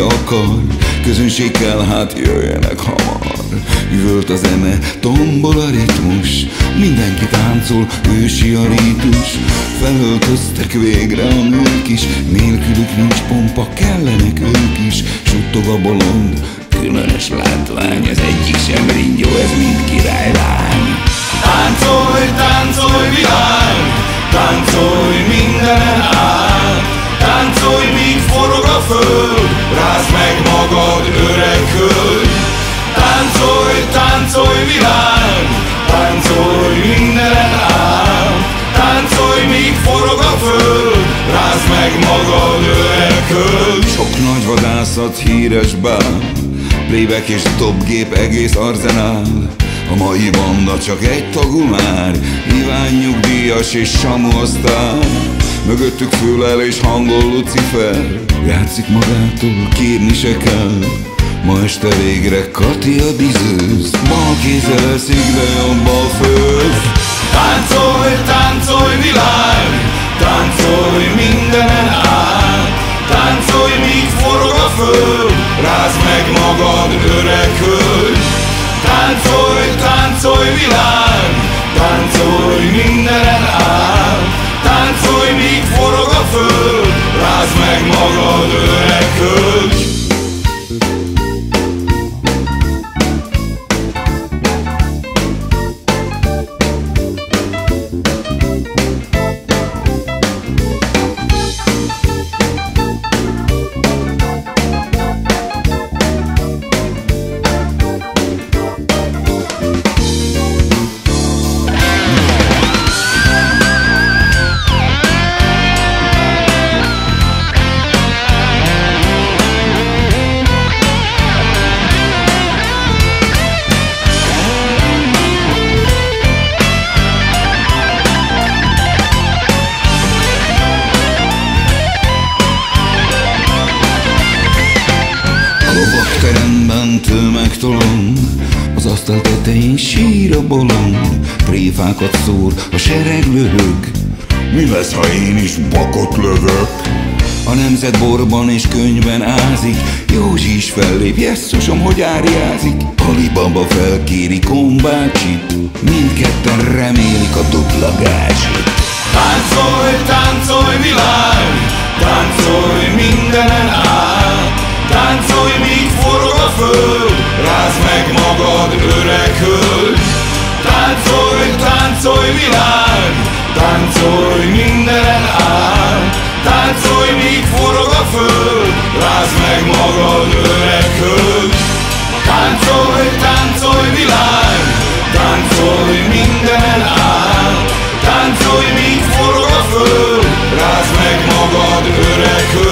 akar. Közönség kell, hát jöjjenek hamar. Üvölt a zene, tombol a ritmus. Mindenki táncol, ősi a rítus. Felöltöztek végre a nők is. Nélkülük nincs pompa, kellenek ők is. Suttog a bolond, különös látvány Az egyik sem ringyó, ez mind királylány rázd meg magad öreg hölgy. Táncolj, táncolj világ, táncolj mindenen át, táncolj, míg forog a föld, rázd meg magad öreg hölgy. Sok nagy vadászat híres bár Playback és dobgép egész arzenál. A mai banda csak egy tagú már. Iván nyugdíjas és Samu aztán Mögöttük fülel és hangol Lucifer Játszik magától, kérni se kell. Ma este végre Kati a bizőz Bal kézzel eszik, de jobbal főz Táncolj, táncolj világ, táncolj mindenen át, táncolj, míg forog a föld, rázd meg magad öreg hölgy. Táncolj, táncolj világ, táncolj mindenen át, táncolj, míg forog a föld, rázd meg magad öreg lovakteremben tömegtolong Az asztal tetején sír a bolond Tréfákat szór, a sereg löhög Mi lesz, ha én is bakot lövök? A nemzet borban és könyvben ázik Józsi is fellép, jesszusom, hogy áriázik Alibaba felkéri kombácsit Mindketten remélik a dupla gázsit Táncolj, táncolj világ, táncolj mindenen át, magad öreg Táncolj, táncolj világ Táncolj minden áll. Táncolj, míg forog a föld Rázd meg magad öreg Táncolj, táncolj világ Táncolj minden áll. Táncolj, míg forog a föld Rázd meg magad öreg